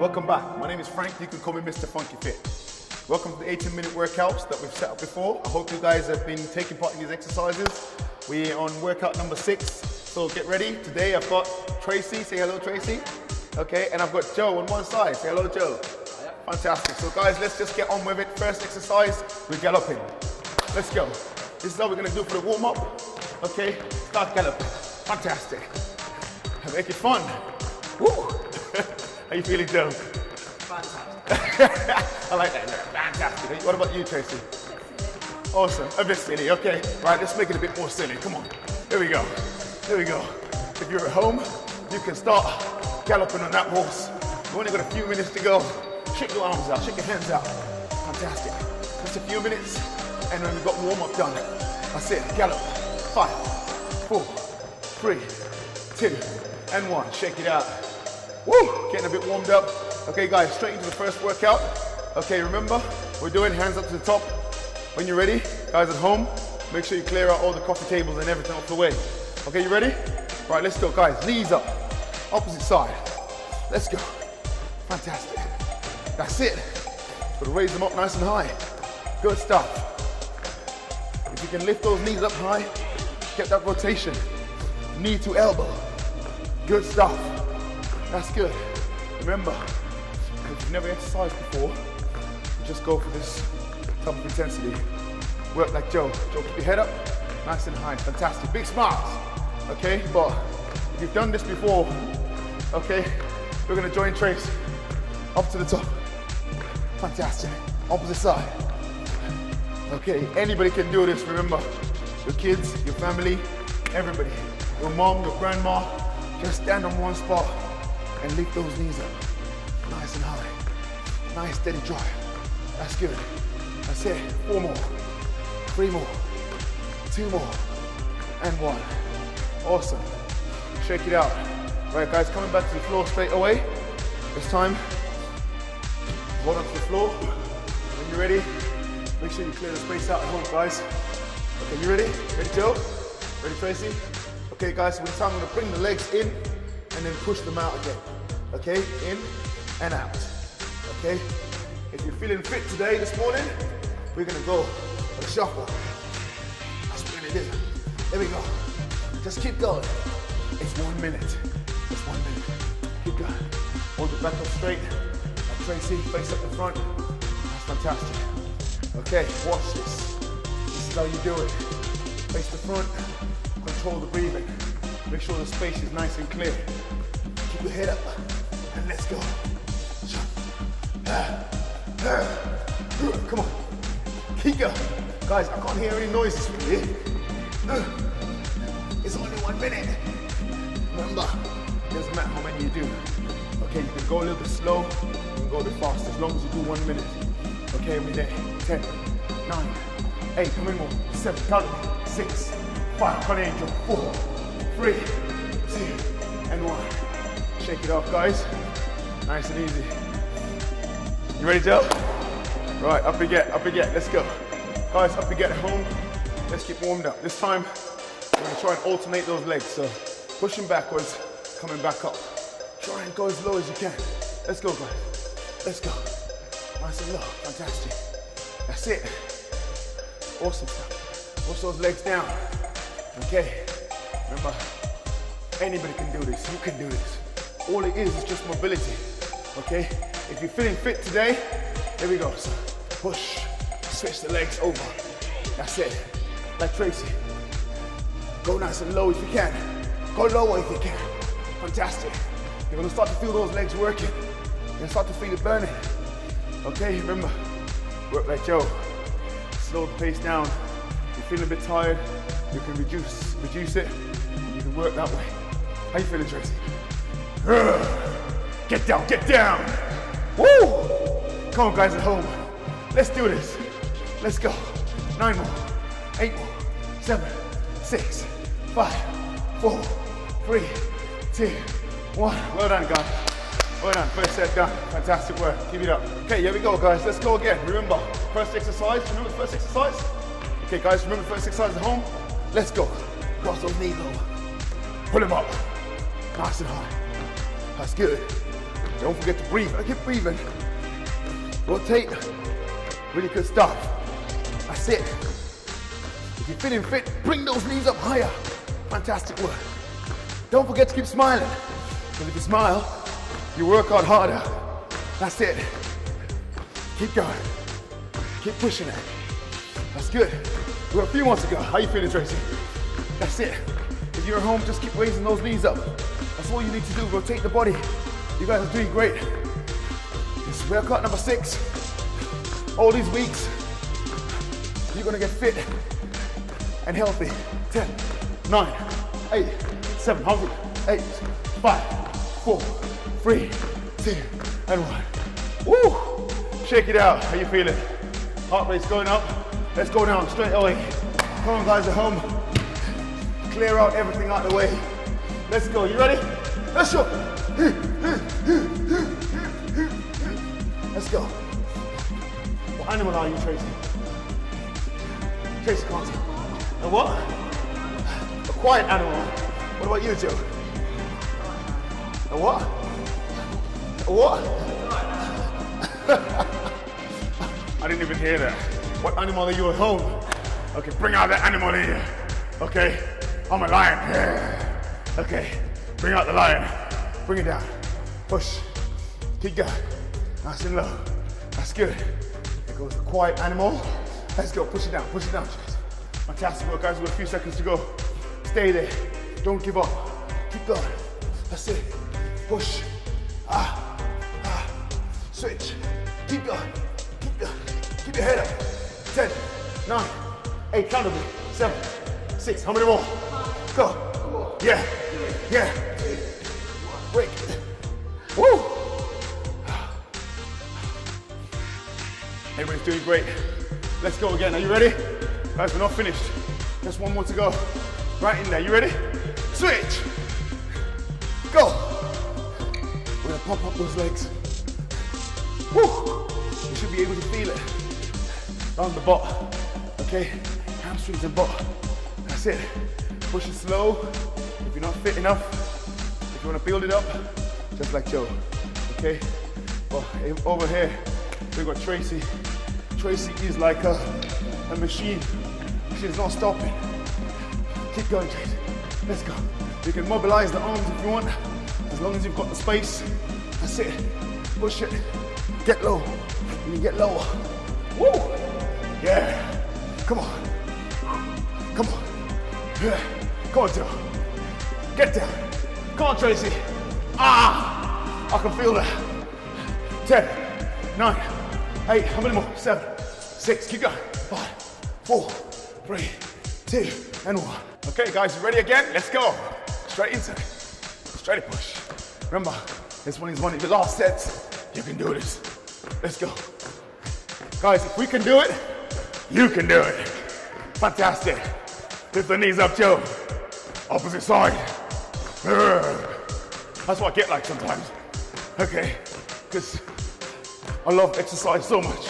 Welcome back. My name is Frank. You can call me Mr. Funky Fit. Welcome to the 18 minute workouts that we've set up before. I hope you guys have been taking part in these exercises. We're on workout number six. So get ready. Today I've got Tracy. Say hello, Tracy. Okay, and I've got Joe on one side. Say hello, Joe. Fantastic. So guys, let's just get on with it. First exercise, we're galloping. Let's go. This is how we're gonna do for the warm up. Okay, start galloping. Fantastic. Make it fun. Woo. How you feeling, Joe? Fantastic. I like that. Fantastic. What about you, Tracy? Awesome. A bit silly. Okay. Right. Let's make it a bit more silly. Come on. Here we go. Here we go. If you're at home, you can start galloping on that horse. We've only got a few minutes to go. Shake your arms out. Shake your hands out. Fantastic. Just a few minutes, and then we've got warm up done. That's it. Gallop. Five, four, three, two, and one. Shake it out. Woo! Getting a bit warmed up. Okay, guys, straight into the first workout. Okay, remember, we're doing hands up to the top. When you're ready, guys at home, make sure you clear out all the coffee tables and everything off the way. Okay, you ready? Right, let's go, guys. Knees up, opposite side. Let's go. Fantastic. That's it. Gotta raise them up nice and high. Good stuff. If you can lift those knees up high, get that rotation. Knee to elbow. Good stuff. That's good. Remember, if you've never exercised before, just go for this type of intensity. Work like Joe. Joe, keep your head up, nice and high. Fantastic. Big smiles. Okay, but if you've done this before, okay, we're gonna join Trace up to the top. Fantastic. Opposite side. Okay, anybody can do this, remember. Your kids, your family, everybody. Your mom, your grandma, just stand on one spot and lift those knees up. Nice and high. Nice steady drive. That's good. That's it. Four more. Three more. Two more. And one. Awesome. Shake it out. Right, guys, coming back to the floor straight away. It's time. Hold on to the floor. When you're ready, make sure you clear the space out at home, guys. Okay, you ready? Ready, Joe? Ready, Tracy? Okay, guys, so this time I'm gonna bring the legs in and then push them out again. Okay, in and out. Okay? If you're feeling fit today, this morning, we're gonna go for the shuffle. That's what we're. There we go. Just keep going. It's one minute. It's one minute. Keep going. Hold your back up straight. Like Tracy, face up the front. That's fantastic. Okay, watch this. This is how you do it. Face the front, control the breathing. Make sure the space is nice and clear. Keep your head up, and let's go. Come on. Keep going. Guys, I can't hear any noises from here. It's only one minute. Remember, it doesn't matter how many you do. Okay, you can go a little bit slow, you can go a bit fast, as long as you do one minute. Okay, every day. 10, 9, 8, come in more. 7, count it. 6, 5, count it, angel. 4, 3, 2, and 1. Shake it off, guys. Nice and easy. You ready, Joe? Right, up we get, up we get. Let's go. Guys, up we get home. Let's get warmed up. This time, we're gonna try and alternate those legs. So, pushing backwards, coming back up. Try and go as low as you can. Let's go, guys. Let's go. Nice and low. Fantastic. That's it. Awesome stuff. Push those legs down. Okay. Remember, anybody can do this. You can do this. All it is is just mobility. Okay? If you're feeling fit today, here we go. So push, switch the legs over. That's it. Like Tracy. Go nice and low if you can. Go lower if you can. Fantastic. You're gonna start to feel those legs working. You're gonna start to feel it burning. Okay, remember, work like Joe. Slow the pace down. If you're feeling a bit tired, you can reduce, reduce it. You can work that way. How you feeling, Tracy? Get down, get down. Woo! Come on, guys at home. Let's do this. Let's go. Nine more, eight more, seven, six, five, four, three, two, one. Well done, guys. Well done. First set done. Fantastic work. Keep it up. Okay, here we go, guys. Let's go again. Remember, first exercise. Remember the first exercise? Okay, guys, remember the first exercise at home? Let's go. Cross those knees over. Pull them up. Nice and high. That's good. Don't forget to breathe. I keep breathing. Rotate. Really good stuff. That's it. If you're feeling fit, bring those knees up higher. Fantastic work. Don't forget to keep smiling. Because if you smile, you work out harder. That's it. Keep going. Keep pushing it. That's good. We got a few more to go. How you feeling, Tracy? That's it. If you're at home, just keep raising those knees up. All you need to do. Rotate the body. You guys are doing great. This is workout number six. All these weeks, you're gonna get fit and healthy. 10, 9, 8, 7, 100, 8, 5, 4, 3, 2, and 1. Woo! Shake it out. How you feeling? Heart rate's going up. Let's go down straight away. Come on, guys at home. Clear out everything out the way. Let's go. You ready? Let's go. Let's go. What animal are you, Tracy? Tracy can't. A what? A quiet animal. What about you, Joe? A what? A what? I didn't even hear that. What animal are you at home? Okay, bring out that animal here. Okay, I'm a lion. Okay, bring out the lion. Bring it down. Push. Keep going. Nice and low. That's good. It goes quiet animal. Let's go. Push it down. Push it down. Chase. Fantastic work, guys. We've got a few seconds to go. Stay there. Don't give up. Keep going. That's it. Push. Ah. Ah. Switch. Keep going. Keep going. Keep your head up. 10, 9, 8, count to me. 7, 6. How many more? Go. Yeah. Yeah. Break. Woo. Everybody's doing great. Let's go again. Are you ready? Guys, we're not finished. Just one more to go. Right in there. You ready? Switch. Go. We're gonna pump up those legs. Woo. You should be able to feel it. Down the butt. Okay? Hamstrings and butt. That's it. Push it slow. If you're not fit enough, if you wanna build it up, just like Joe. Okay? Well, over here, we've got Tracy. Tracy is like a, a machine. She's not stopping. Keep going, Tracy. Let's go. You can mobilize the arms if you want, as long as you've got the space. That's it. Push it. Get low. You get lower. Woo! Yeah. Come on. Come on. Yeah. Come on, Joe. Get down. Come on, Tracy. Ah! I can feel that. Ten, nine, eight, how many more? Seven, six, keep going. Five, four, three, two, and one. Okay, guys, you ready again? Let's go. Straight into it. Straight push. Remember, this one is one of the last sets. You can do this. Let's go. Guys, if we can do it, you can do it. Fantastic. Lift the knees up, Joe. Opposite side. That's what I get like sometimes. Okay, because I love exercise so much.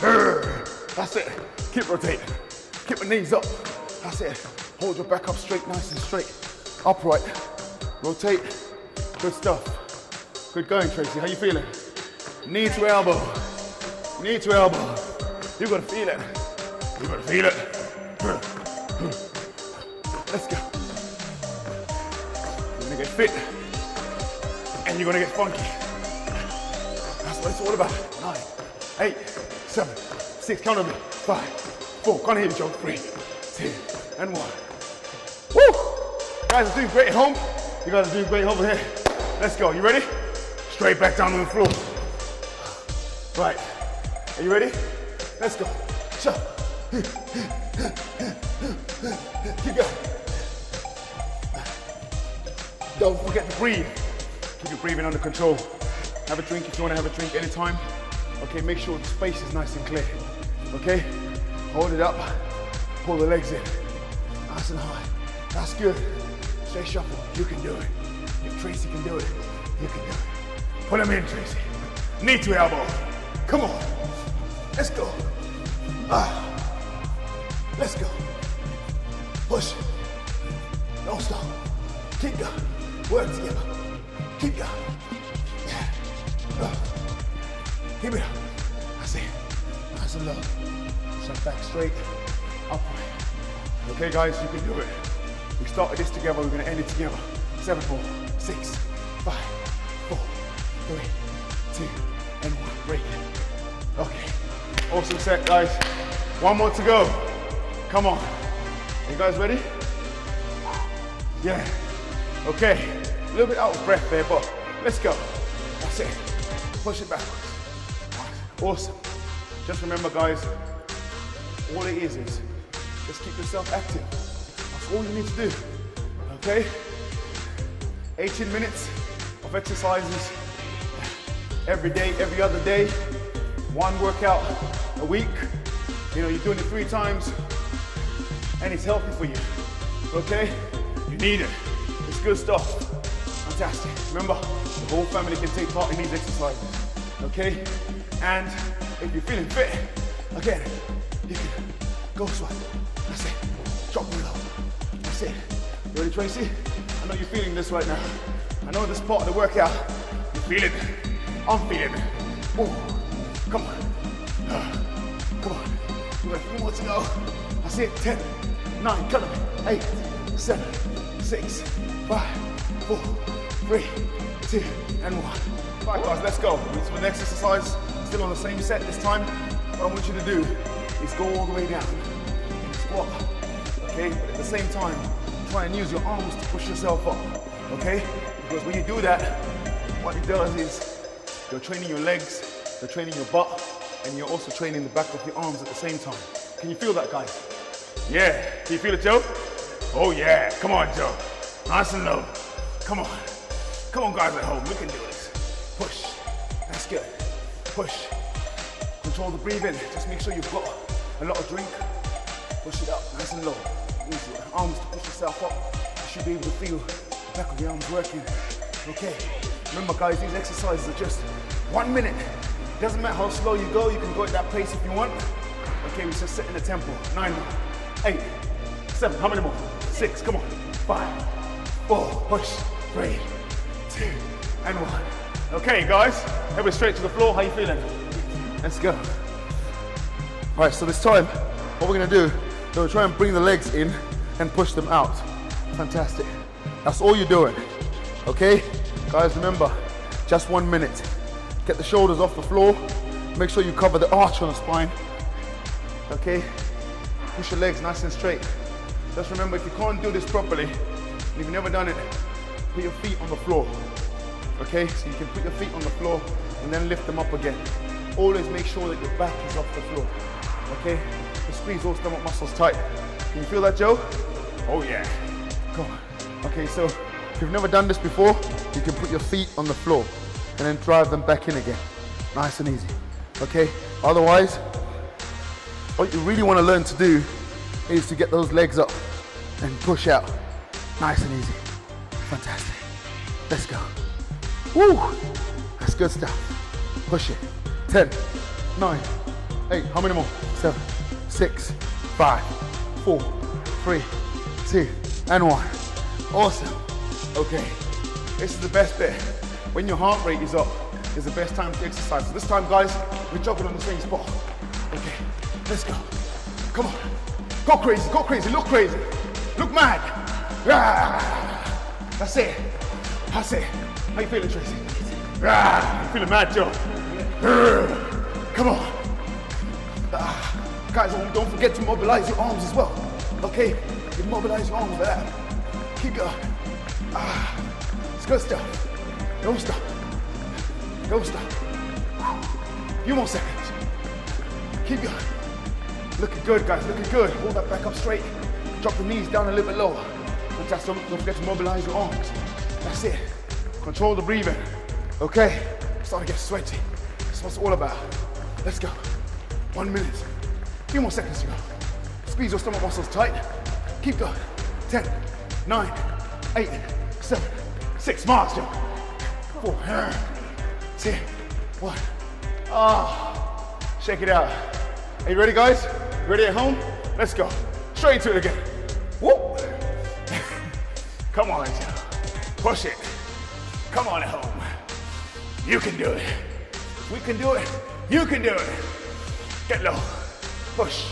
That's it. Keep rotating. Keep the knees up. That's it. Hold your back up straight, nice and straight. Upright. Rotate. Good stuff. Good going, Tracy. How you feeling? Knee to elbow. Knee to elbow. You're gonna feel it. You're gonna feel it. Let's go. Fit. And you're gonna get funky. That's what it's all about. Nine, eight, seven, six, count on me. Five, four, can't hear you, Joe. Three, two, and one. Woo! Guys are doing great at home. You guys are doing great over here. Let's go. You ready? Straight back down on the floor. Right. Are you ready? Let's go. Keep going. Don't forget to breathe. Keep your breathing under control. Have a drink if you want to have a drink anytime. Okay, make sure the space is nice and clear. Okay? Hold it up. Pull the legs in. Nice and high. That's good. Stay shuffle. You can do it. If Tracy can do it, you can do it. Put him in, Tracy. Knee to elbow. Come on. Let's go. Ah. Let's go. Push. Don't stop. Keep going. Work together. Keep going. Keep it up. That's it. Nice and low. Shut back straight. Upright. Okay, guys, you can do it. We started this together. We're gonna end it together. Seven more, six, five, four, three, two, and one. Break it. Okay. Awesome set, guys. One more to go. Come on. You guys ready? Yeah. Okay. A little bit out of breath there, but let's go. That's it. Push it backwards. Awesome. Just remember, guys, all it is is just keep yourself active. That's all you need to do. Okay? 18 minutes of exercises every day, every other day. One workout a week. You know, you're doing it three times and it's healthy for you. Okay? You need it. Good stuff. Fantastic. Remember, the whole family can take part in these exercises. Okay? And if you're feeling fit, again, you can go sweat. That's it. Drop them low. That's it. You ready, Tracy? I know you're feeling this right now. I know this part of the workout. You feel it. I'm feeling it. Ooh. Come on. Come on. We've got a few more to go. That's it. 10, 9, cut them. 8, 7, 6, 5, 4, 3, 2, and 1. Right guys, let's go. So the next exercise, still on the same set this time. What I want you to do is go all the way down. Squat. Okay? But at the same time, try and use your arms to push yourself up. Okay? Because when you do that, what it does is you're training your legs, you're training your butt, and you're also training the back of your arms at the same time. Can you feel that, guys? Yeah. Can you feel it, Joe? Oh, yeah. Come on, Joe. Nice and low. Come on. Come on, guys at home. We can do this. Push. That's good. Push. Control the breathing. Just make sure you've got a lot of drink. Push it up, nice and low. Your arms to push yourself up. You should be able to feel the back of your arms working. Okay. Remember, guys, these exercises are just one minute. Doesn't matter how slow you go, you can go at that pace if you want. Okay, we're just set in the tempo. Nine eight, seven, how many more? Six, come on. Five, four, push, three, two, and one. Okay, guys, head straight to the floor. How you feeling? Let's go. All right, so this time, what we're gonna do, we're try and bring the legs in and push them out. Fantastic. That's all you're doing, okay? Guys, remember, just one minute. Get the shoulders off the floor. Make sure you cover the arch on the spine. Okay? Push your legs nice and straight. Just remember, if you can't do this properly, if you've never done it, put your feet on the floor. Okay? So you can put your feet on the floor and then lift them up again. Always make sure that your back is off the floor. Okay? So squeeze those stomach muscles tight. Can you feel that, Joe? Oh yeah. Go on. Okay, so if you've never done this before, you can put your feet on the floor and then drive them back in again. Nice and easy. Okay? Otherwise, what you really want to learn to do is to get those legs up and push out. Nice and easy. Fantastic. Let's go. Woo! That's good stuff. Push it. 10, 9, 8, how many more? 7, 6, 5, 4, 3, 2, and 1. Awesome. Okay, this is the best bit when your heart rate is up, is the best time to exercise. So this time, guys, we're jogging on the same spot. Okay, let's go. Come on. Go crazy, go crazy, look crazy. Look mad. Ah, that's it. That's it. How you feeling, Tracy? Ah, you feeling mad, Joe? Come on. Ah, guys, don't forget to mobilize your arms as well. Okay? You mobilize your arms that. Keep going. Ah, it's good stuff. Don't stop. Don't stop. Few more seconds. Keep going. Looking good, guys. Looking good. Hold that back up straight. Drop the knees down a little bit lower. Fantastic. Don't forget to mobilize your arms. That's it. Control the breathing. Okay. Starting to get sweaty. That's what it's all about. Let's go. One minute. Few more seconds to go. Squeeze your stomach muscles tight. Keep going. Ten, nine, eight, seven, six. March, Joe four, two, one. Ah, oh, shake it out. Are you ready, guys? Ready at home? Let's go. Straight into it again. Whoop. Come on. Push it. Come on at home. You can do it. We can do it. You can do it. Get low. Push.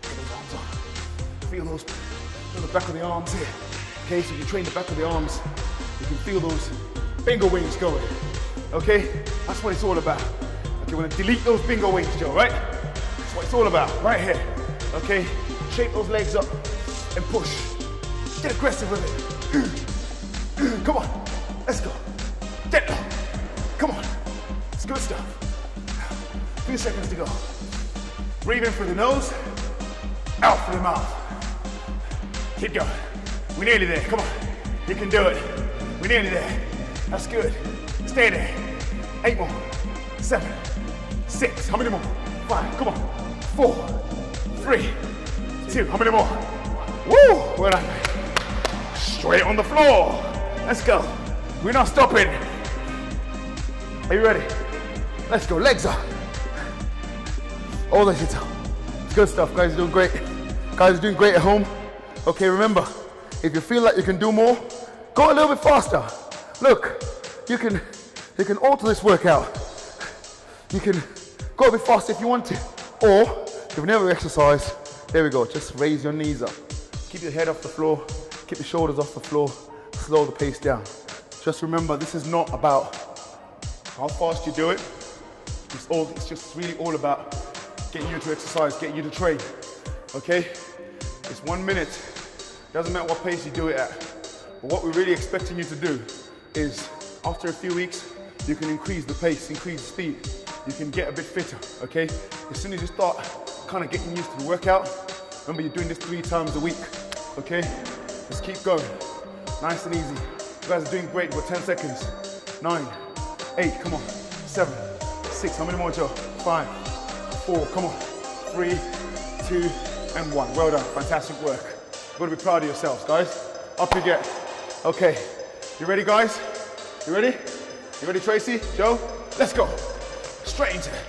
Get those arms up. Feel those, feel the back of the arms here. Okay, so you train the back of the arms. You can feel those bingo wings going. Okay, that's what it's all about. Okay, we're gonna delete those bingo wings, Joe, right? That's what it's all about, right here. Okay, shape those legs up and push. Get aggressive with it. Come on, let's go. Get low. Come on, it's good stuff. Few seconds to go. Breathe in through the nose, out through the mouth. Keep going. We're nearly there. Come on. You can do it. We're nearly there. That's good. Stay there. Eight more. Seven. Six. How many more? Five. Come on. Four. Three. Two. How many more? Woo! Well done. Straight on the floor. Let's go. We're not stopping. Are you ready? Let's go. Legs up. All the shit up. It's good stuff. Guys are doing great. Guys are doing great at home. Okay, remember, if you feel like you can do more, go a little bit faster. Look, you can you can alter this workout. You can go a bit faster if you want to. Or if you've never exercised, there we go. Just raise your knees up. Keep your head off the floor, keep your shoulders off the floor, slow the pace down. Just remember this is not about how fast you do it. It's all it's just really all about getting you to exercise, getting you to train. Okay? It's one minute. Doesn't matter what pace you do it at. But what we're really expecting you to do is after a few weeks, you can increase the pace, increase the speed. You can get a bit fitter, okay? As soon as you start kind of getting used to the workout, remember you're doing this three times a week, okay? Just keep going. Nice and easy. You guys are doing great. We've got 10 seconds. Nine, eight, come on. Seven, six, how many more, Joe? Five, four, come on. Three, two, and one. Well done. Fantastic work. You've got to be proud of yourselves, guys. Up you get. Okay. You ready, guys? You ready? You ready, Tracy? Joe? Let's go. Straight into it.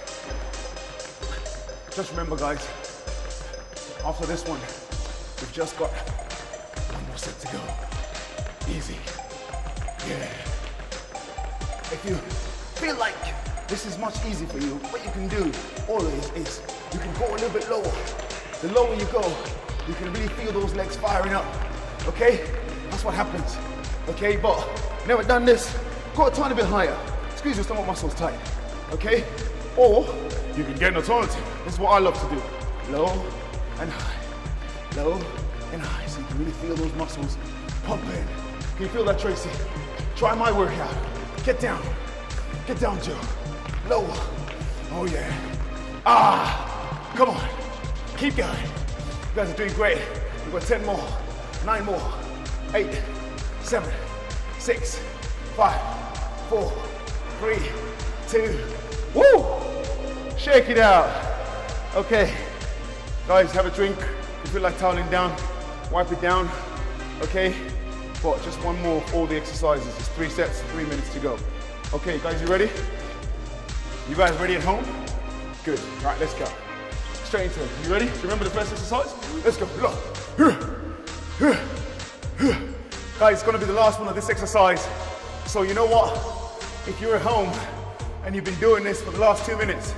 Just remember, guys, after this one, we've just got set to go. Easy. Yeah. If you feel like this is much easier for you, what you can do always is you can go a little bit lower. The lower you go, you can really feel those legs firing up. Okay? That's what happens. Okay, but never done this, go a tiny bit higher. Squeeze your stomach muscles tight. Okay? Or you can get an alternative. This is what I love to do. Low and high. Low and high. You really feel those muscles pumping. Can you feel that, Tracy? Try my workout. Get down. Get down, Joe. Lower. Oh yeah. Ah! Come on. Keep going. You guys are doing great. We've got 10 more, nine more, 8, 7, 6, 5, 4, 3, 2, woo! Shake it out. Okay. Guys, have a drink. You feel like toweling down, wipe it down. Okay? But just one more all the exercises. It's three sets, three minutes to go. Okay, guys, you ready? You guys ready at home? Good. all right, let's go. Straight into it. You ready? Remember the first exercise? Let's go. Look. Guys, it's gonna be the last one of this exercise. So you know what? If you're at home and you've been doing this for the last two minutes,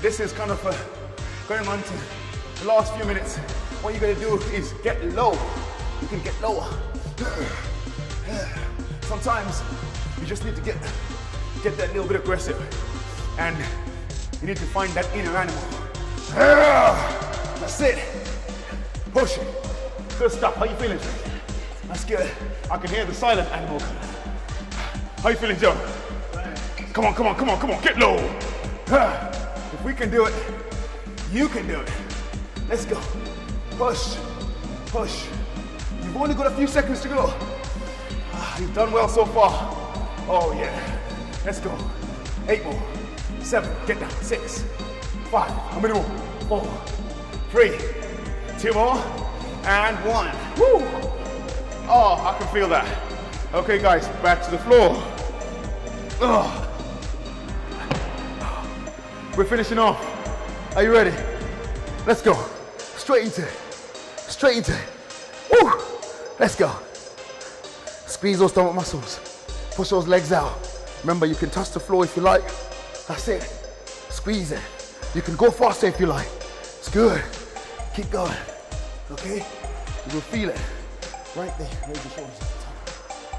this is kind of uh, going on to the last few minutes. What you're gonna do is get low. You can get lower. Sometimes you just need to get get that little bit aggressive, and you need to find that inner animal. That's it. Push it. Good stuff. How you feeling? That's good. I can hear the silent animal. How you feeling, Joe? Come on, come on, come on, come on. Get low. If we can do it, you can do it. Let's go. Push, push. You've only got a few seconds to go. Ah, You've done well so far. Oh yeah. Let's go. Eight more. Seven. Get down. Six. Five. How many more? Four. Three. Two more. And one. Woo! Oh, I can feel that. Okay, guys, back to the floor. We're finishing off. Are you ready? Let's go. Straight into it. Straight into it. Woo! Let's go. Squeeze those stomach muscles. Push those legs out. Remember, you can touch the floor if you like. That's it. Squeeze it. You can go faster if you like. It's good. Keep going. Okay? You will feel it. Right there. Raise your shoulders.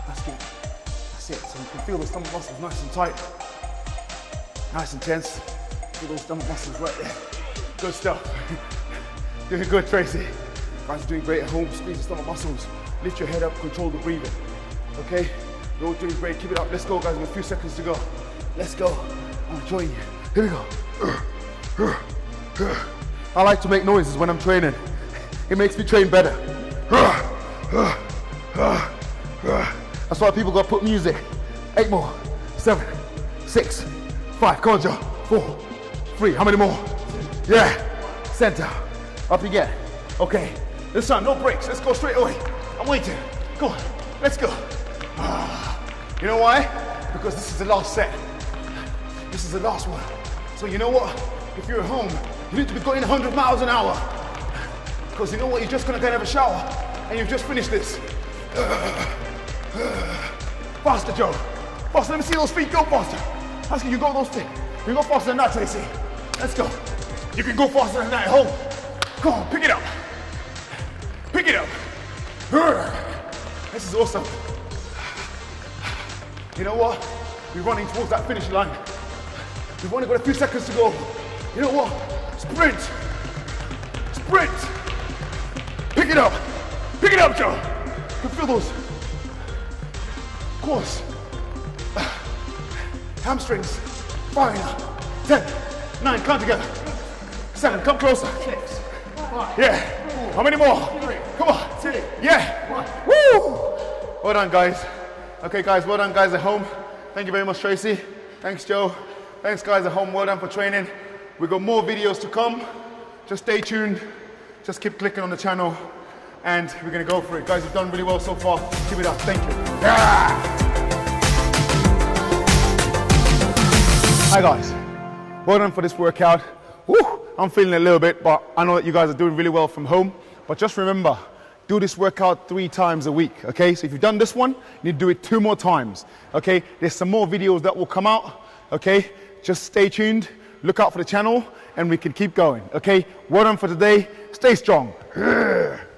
That's good. That's it. So you can feel the stomach muscles nice and tight. Nice and tense. Feel those stomach muscles right there. Good stuff. doing good, Tracy. Guys are doing great at home. Squeeze the stomach muscles. Lift your head up, control the breathing. Okay? You're all doing great. Keep it up. Let's go, guys. We have a few seconds to go. Let's go. I'm join you. Here we go. I like to make noises when I'm training. It makes me train better. That's why people got put music. Eight more. Seven. Six. Five. Come on, Joe. Four. Three. How many more? Yeah. Center. Up you again. Okay. This time, no breaks. Let's go straight away. I'm waiting. Go on. Let's go. Ah, you know why? Because this is the last set. This is the last one. So you know what? If you're at home, you need to be going 100 miles an hour. Because you know what? You're just gonna go and have a shower, and you've just finished this. Faster, Joe. Faster. Let me see those feet. Go faster. Ask you, you go those feet. You go faster than that, Tracy. Let's go. You can go faster than that at home. Come on, pick it up. Pick it up. This is awesome. You know what? We're running towards that finish line. We've only got a few seconds to go. You know what? Sprint! Sprint! Pick it up! Pick it up, Joe! You can feel those. Of course. Hamstrings. Firing Ten. Nine. count together. Seven, come closer. Six, five, yeah. Four, How many more? Come on. Yeah. Woo! Well done, guys. Okay, guys, well done, guys at home. Thank you very much, Tracy. Thanks, Joe. Thanks, guys at home. Well done for training. We've got more videos to come. Just stay tuned. Just keep clicking on the channel. And we're going to go for it. Guys, you've done really well so far. Keep it up. Thank you. Yeah! Hi, guys. Well done for this workout. Woo! I'm feeling a little bit, but I know that you guys are doing really well from home. But just remember, do this workout three times a week, okay? So if you've done this one, you need to do it two more times, okay? There's some more videos that will come out, okay? Just stay tuned, look out for the channel, and we can keep going, okay? Well done for today. Stay strong.